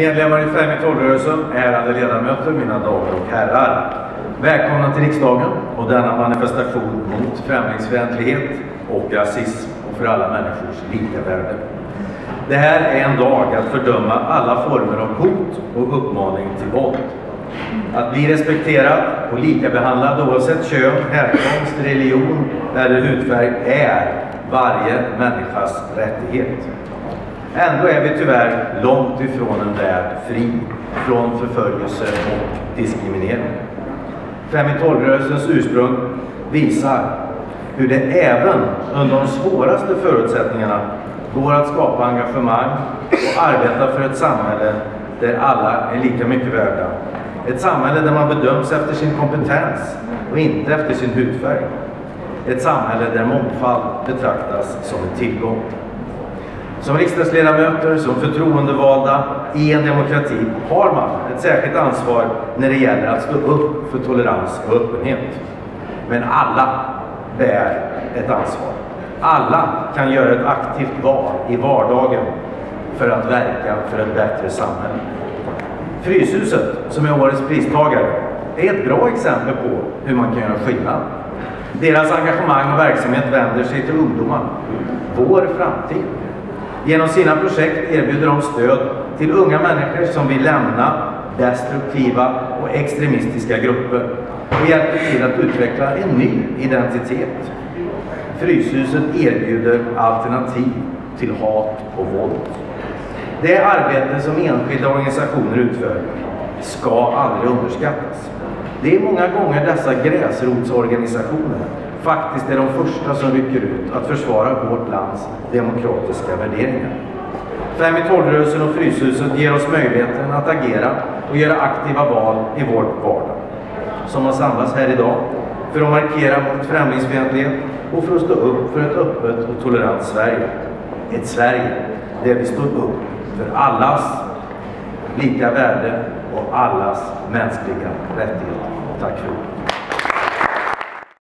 Medlemmar i Fem i tolv-rörelsen, ärade ledamöter, mina damer och herrar. Välkomna till riksdagen och denna manifestation mot främlingsfientlighet och rasism och för alla människors lika värde. Det här är en dag att fördöma alla former av hot och uppmaning till våld. Att bli respekterad och likabehandlad oavsett kön, härkomst, religion eller hudfärg är varje människas rättighet. Ändå är vi tyvärr långt ifrån en värld fri från förföljelse och diskriminering. Fem i tolv-rörelsens ursprung visar hur det även under de svåraste förutsättningarna går att skapa engagemang och arbeta för ett samhälle där alla är lika mycket värda. Ett samhälle där man bedöms efter sin kompetens och inte efter sin hudfärg. Ett samhälle där mångfald betraktas som en tillgång. Som riksdagsledamöter, som förtroendevalda i en demokrati har man ett särskilt ansvar när det gäller att stå upp för tolerans och öppenhet. Men alla bär ett ansvar. Alla kan göra ett aktivt val i vardagen för att verka för ett bättre samhälle. Fryshuset, som är årets pristagare, är ett bra exempel på hur man kan göra skillnad. Deras engagemang och verksamhet vänder sig till ungdomar, vår framtid. Genom sina projekt erbjuder de stöd till unga människor som vill lämna destruktiva och extremistiska grupper och hjälper till att utveckla en ny identitet. Fryshuset erbjuder alternativ till hat och våld. Det arbete som enskilda organisationer utför ska aldrig underskattas. Det är många gånger dessa gräsrotsorganisationer faktiskt är de första som rycker ut att försvara vårt lands demokratiska värderingar. Fem i tolv-rörelsen och Fryshuset ger oss möjligheten att agera och göra aktiva val i vår vardag. Som har samlats här idag för att markera mot främlingsfientlighet och för att stå upp för ett öppet och tolerant Sverige. Ett Sverige där vi står upp för allas lika värde och allas mänskliga rättigheter. Tack för ordet.